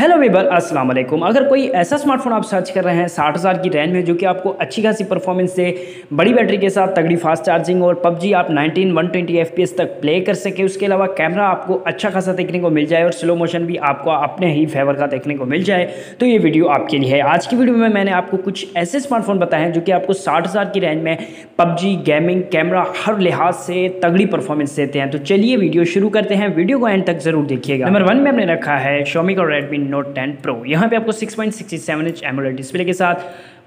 Hello वीबर अस्सलाम वालेकुम अगर कोई ऐसा स्मार्टफ़ोन आप सर्च कर रहे हैं, साठ हज़ार की रेंज में, जो कि आपको अच्छी खासी परफॉर्मेंस से बड़ी बैटरी के साथ तगड़ी फास्ट चार्जिंग और पबजी आप 19 120 एफपीएस तक प्ले कर सके, उसके अलावा कैमरा आपको अच्छा खासा देखने को मिल जाए और स्लो मोशन भी आपको अपने ही फेवर का देखने को मिल जाए तो ये वीडियो आपके लिए है। आज की वीडियो में मैंने आपको कुछ ऐसे स्मार्टफ़ोन बताए हैं, जो कि आपको साठ की रेंज में पबजी गेमिंग कैमरा हर लिहाज से तगड़ी परफॉर्मेंस देते हैं। तो चलिए वीडियो शुरू करते हैं। वीडियो को एंड तक ज़रूर देखिएगा। नंबर वन में हमने रखा है शोमी का रेडमी नोट टेन प्रो यहाँ पे आपको 6.67 इंच एमोलेड डिस्प्ले के साथ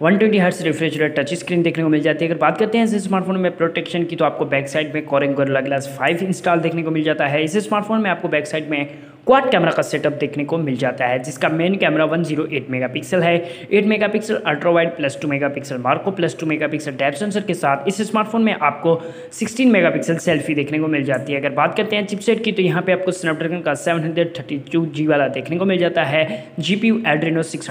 120 twenty hertz refresh touch screen देखने को मिल जाती है। अगर बात करते हैं इस स्मार्टफ़ोन में प्रोटेक्शन की तो आपको बैक साइड में Corning Gorilla Glass five install देखने को मिल जाता है। इस स्मार्टफ़ोन में आपको बैक साइड में क्वाड कैमरा का सेटअप देखने को मिल जाता है, जिसका मेन कैमरा 108 मेगापिक्सल है। 8 megapixel ultra wide plus 2 megapixel Marco plus 2 megapixel depth sensor के साथ इस स्मार्टफ़ोन में आपको 16 मेगापिक्सल सेल्फी देखने को मिल जाती है। अगर बात करते हैं चिपसेट की तो यहाँ पे आपको स्नैपड्रैगन का सेवन जी वाला देखने को मिल जाता है जी पी एड्रीनो सिक्स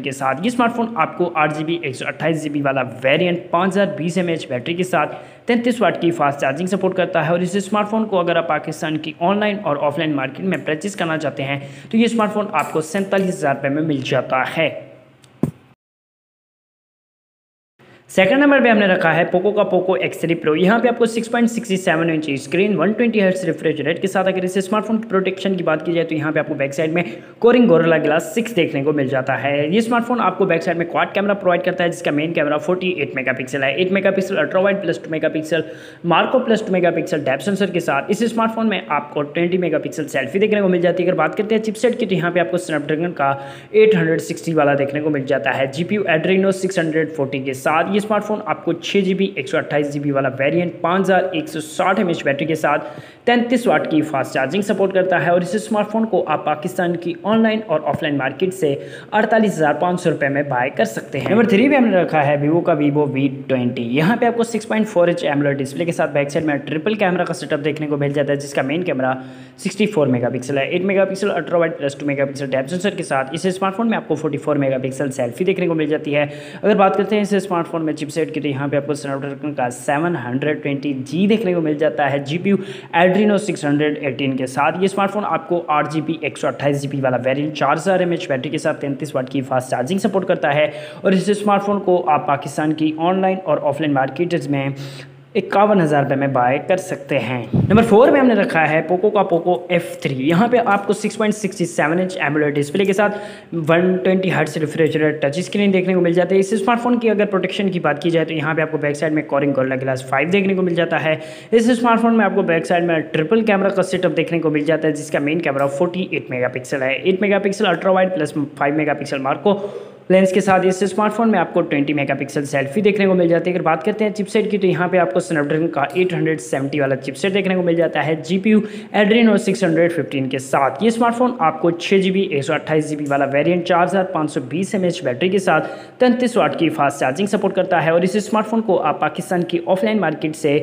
के साथ। ये स्मार्टफ़ोन आपको आठ जी वाला वेरियंट पाँच हज़ार बैटरी के साथ तैंतीस वाट की फास्ट चार्जिंग सपोर्ट करता है और इस स्मार्टफ़ोन को अगर आप पाकिस्तान की ऑनलाइन और ऑफलाइन मार्केट में परचेज करना चाहते हैं तो ये स्मार्टफ़ोन आपको सैंतालीस हज़ार रुपये में मिल जाता है। सेकंड नंबर पे हमने रखा है पोको का पोको एक्स थ्री प्रो यहाँ पे आपको 6.67 inch screen 120 twenty hertz refresh rate के साथ अगर इस स्मार्टफ़ोन की प्रोटेक्शन की बात की जाए तो यहाँ पे आपको बैक साइड में कोरिंग गोरला ग्लास सिक्स देखने को मिल जाता है। ये स्मार्टफ़ोन आपको बैक साइड में क्वाड कैमरा प्रोवाइड करता है, जिसका मेन कैमरा फोर्टी मेगा है। Eight mega ultra wide plus two mega pixel Marco plus two mega depth sensor के साथ इस स्मार्टफ़ोन में आपको ट्वेंटी मेगा सेल्फी देखने को मिल जाती है। अगर बात करते हैं चिपसेट की तो यहाँ पे आपको स्नैपड्रैगन का एट वाला देखने को मिल जाता है। जीपीयू एड्रीनो सिक्स के साथ ये स्मार्टफ़ोन आपको छः जी बी एक सौ अट्ठाईस जी बी वाला वेरिएंट पाँच हज़ार एक सौ साठ एम एच बैटरी के साथ तैंतीस वाट की फास्ट चार्जिंग सपोर्ट करता है और इस स्मार्टफ़ोन को आप पाकिस्तान की ऑनलाइन और ऑफलाइन मार्केट से अड़तालीस हज़ार पाँच सौ रुपये में बाय कर सकते हैं। नंबर थ्री पे हमने रखा है वीवो का वीवो वी ट्वेंटी यहाँ पे आपको six point four inch AMOLED display के साथ बैक साइड में ट्रिपल कैमरा का सेटअप देखने को मिल जाता है, जिसका main camera sixty four mega pixel है। Eight mega pixel ultra wide plus two mega pixel depth sensor के साथ इस स्मार्टफ़ोन में आपको forty four mega pixel selfie देखने को मिल जाती है। अगर बात करते हैं इस स्मार्टफ़ोन में चिपसेट की तो यहाँ पे आपको स्नैपड्रैगन का सेवन हंड्रेड ट्वेंटी जी देखने को मिल जाता है, G P U Adreno six के साथ। ये स्मार्टफ़ोन आपको आठ जी पी एक सौ अट्ठाईस जी पी वाला वेरियंट चार हज़ार एम एच बैटरी के साथ तैंतीस वाट की फास्ट चार्जिंग सपोर्ट करता है। और इस स्मार्टफ़ोन को आप पाकिस्तान की ऑनलाइन और ऑफलाइन मार्केट में इक्यावन हज़ार रुपये में बाय कर सकते हैं। नंबर फोर में हमने रखा है पोको का पोको एफ़ थ्री यहाँ पर आपको six point sixty seven inch AMOLED display के साथ one twenty hertz refresh rate touch screen देखने को मिल जाता है। इस स्मार्टफ़ोन की अगर प्रोटेक्शन की बात की जाए तो यहाँ पे आपको बैक साइड में कॉरिंग गोल्ला ग्लास फाइव देखने को मिल जाता है। इस स्मार्टफ़ोन में आपको बैक साइड में ट्रिपल कैमरा का सेटअप देखने को मिल जाता है, जिसका main camera forty eight mega pixel है। Eight mega pixel ultra wide plus five mega pixel Marco lens के साथ इस स्मार्टफ़ोन में आपको 20 मेगापिक्सल सेल्फी देखने को मिल जाती है। अगर बात करते हैं चिपसेट की तो यहाँ पे आपको स्नैपड्रैगन का 870 वाला चिपसेट देखने को मिल जाता है। जीपीयू एड्रीनो 615 के साथ। ये स्मार्टफ़ोन आपको छः जी बी एक सौ अट्ठाईस जी बी वाला वेरियंट चार हज़ार पाँच सौ बीस एम एच बैटरी के साथ तैंतीस वाट की फास्ट चार्जिंग सपोर्ट करता है। और इस स्मार्टफ़ोन को आप पाकिस्तान की ऑफलाइन मार्केट से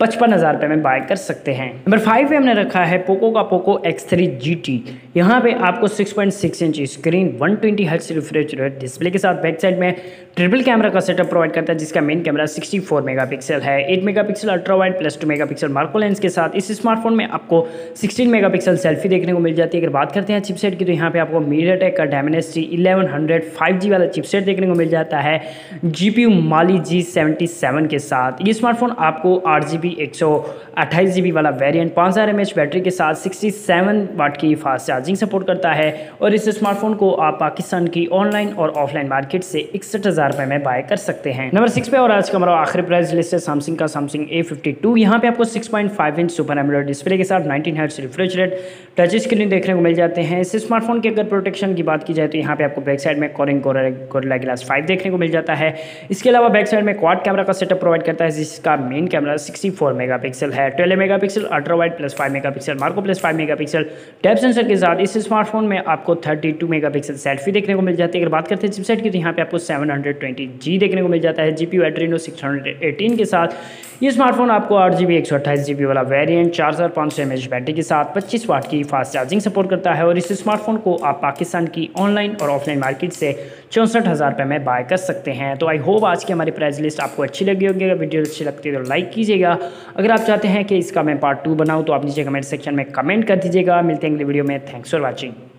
पचपन हज़ार रुपये में बाय कर सकते हैं। नंबर फाइव पे हमने रखा है पोको का Poco X three G T यहाँ पे आपको six point six inch screen one twenty hertz refresh display के साथ बैक साइड में ट्रिपल कैमरा का सेटअप प्रोवाइड करता है, जिसका मेन कैमरा 64 मेगापिक्सल है। 8 megapixel ultra wide plus 2 megapixel Marco lens के साथ इस स्मार्टफ़ोन में आपको 16 मेगापिक्सल सेल्फी देखने को मिल जाती है। अगर बात करते हैं चिपसेट की तो यहाँ पे आपको मीडिया टेक का डायमेनेस्टी इलेवन हंड्रेड वाला चिपसेट देखने को मिल जाता है जी पी माली जी के साथ। ये स्मार्टफ़ोन आपको आठ जी बी एक सौ अट्ठाईस जी बी वाला वेरियंट पाँच हज़ार एम एच बैटरी के साथ सिक्सटी सेवन वाट की फास्ट चार्जिंग सपोर्ट करता है। और इस स्मार्टफ़ोन को आप पाकिस्तान की ऑनलाइन और ऑफलाइन मार्केट से इकसठ हज़ार रुपये में बाय कर सकते हैं। नंबर सिक्स पे और आज का आखिरी प्राइस लिस्ट है सैमसंग का सैमसंग ए फिफ्टी टू यहाँ पे आपको six point five inch super AMOLED display के साथ nineteen hertz refresh rate touch screen देखने को मिल जाते हैं। इस स्मार्टफ़ोन की अगर प्रोटेक्शन की बात की जाए तो यहाँ पे आपको बैक साइड में कॉरिंग गोरला ग्लास फाइव देखने को मिल जाता है। इसके अलावा बैक साइड में क्वाड कैमरा का सेटअप प्रोवाइड करता है, जिसका main camera sixty four mega pixel है। Twelve mega pixel ultra wide plus five mega pixel Marco plus five mega pixel depth sensor के साथ इस स्मार्टफ़ोन में आपको thirty two mega pixel selfie देखने को मिल जाती है। अगर बात करते हैं चिपसेट की तो यहाँ पे आपको सेवन हंड्रेड ट्वेंटी जी देखने को मिल जाता है G P Adreno six hundred eighteen के साथ। ये स्मार्टफ़ोन आपको आठ जी बी वाला वेरियंट चार हज़ार पाँच सौ बैटरी के साथ पच्चीस वाट की फास्ट चार्जिंग सपोर्ट करता है और इस स्मार्टफ़ोन को आप पाकिस्तान की ऑनलाइन और ऑफलाइन मार्केट से चौंसठ हज़ार रुपये में बाय कर सकते हैं। तो आई होप आज की हमारी प्राइस लिस्ट आपको अच्छी लगी होगी। अगर वीडियो अच्छी लगती है तो लाइक कीजिएगा। अगर आप चाहते हैं कि इसका मैं पार्ट टू बनाऊँ तो आप नीचे कमेंट सेक्शन में कमेंट कर दीजिएगा। मिलते हैं अगली वीडियो में। Thanks for watching